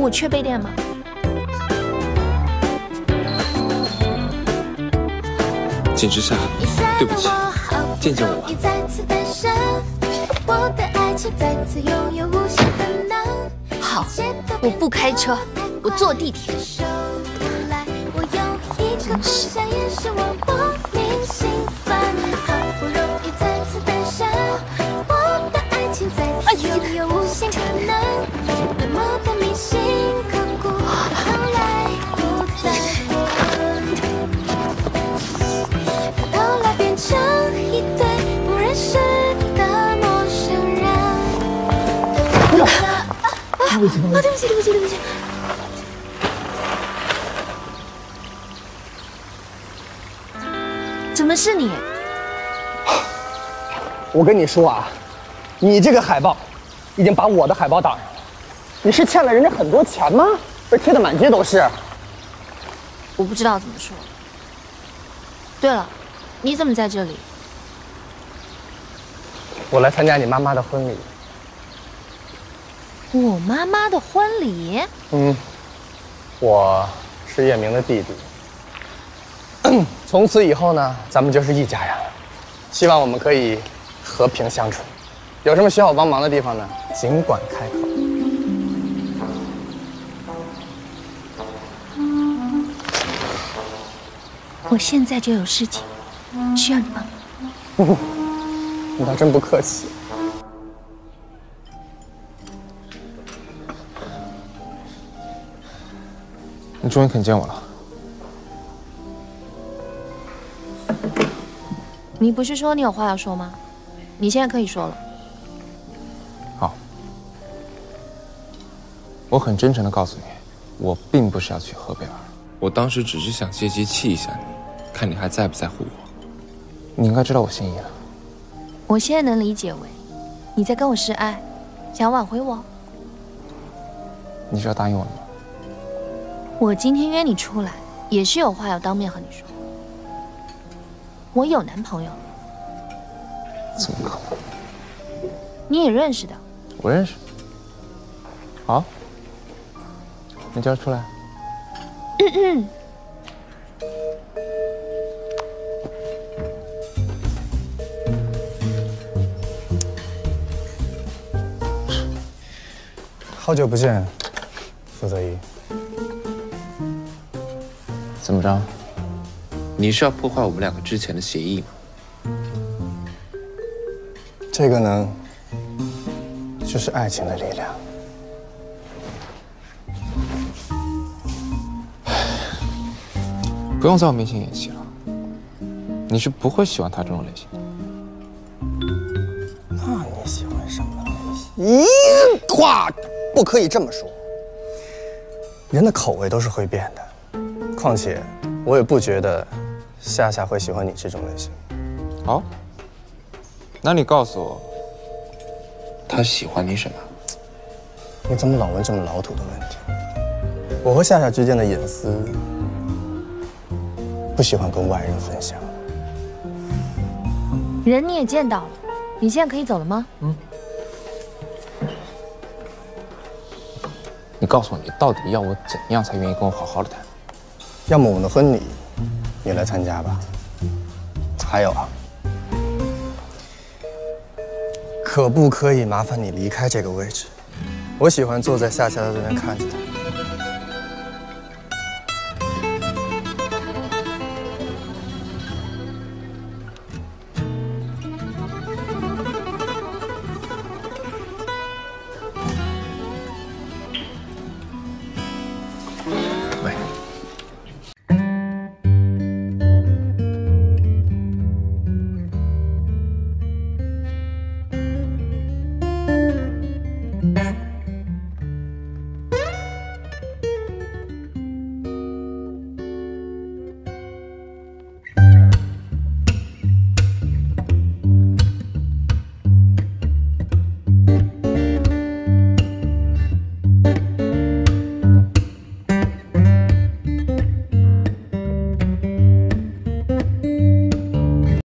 我缺杯垫吗？景之夏，对不起，见见我吧。好，我不开车，我坐地铁。真是。啊，对不起，对不起，对不起。怎么是你？我跟你说啊，你这个海报已经把我的海报挡上了。你是欠了人家很多钱吗？被贴的满街都是。我不知道怎么说。对了，你怎么在这里？我来参加你妈妈的婚礼。我妈妈的婚礼？嗯，我是叶明的弟弟。从此以后呢，咱们就是一家人了。希望我们可以和平相处。有什么需要我帮忙的地方呢？尽管开口。我现在就有事情需要你帮忙。你倒真不客气。你终于肯见我了。你不是说你有话要说吗？你现在可以说了。好，我很真诚的告诉你，我并不是要娶何贝尔，我当时只是想借机气一下你，看你还在不在乎我。你应该知道我心意了。我现在能理解为你在跟我示爱，想挽回我。你是要答应我了吗？我今天约你出来，也是有话要当面和你说。我有男朋友，怎么可能？你也认识的。我认识。好，你叫他出来。好久不见，傅泽一。怎么着？你是要破坏我们两个之前的协议吗？这个呢，就是爱情的力量。不用在我面前演戏了。你是不会喜欢他这种类型的。那你喜欢什么类型？咦，话不可以这么说。人的口味都是会变的，况且我也不觉得夏夏会喜欢你这种类型。好，那你告诉我，他喜欢你什么？你怎么老问这么老土的问题？我和夏夏之间的隐私，不喜欢跟外人分享。人你也见到了，你现在可以走了吗？嗯。你告诉我，你到底要我怎样才愿意跟我好好的谈？要么我们的婚礼，你来参加吧。还有啊，可不可以麻烦你离开这个位置？我喜欢坐在夏夏的这边看着他。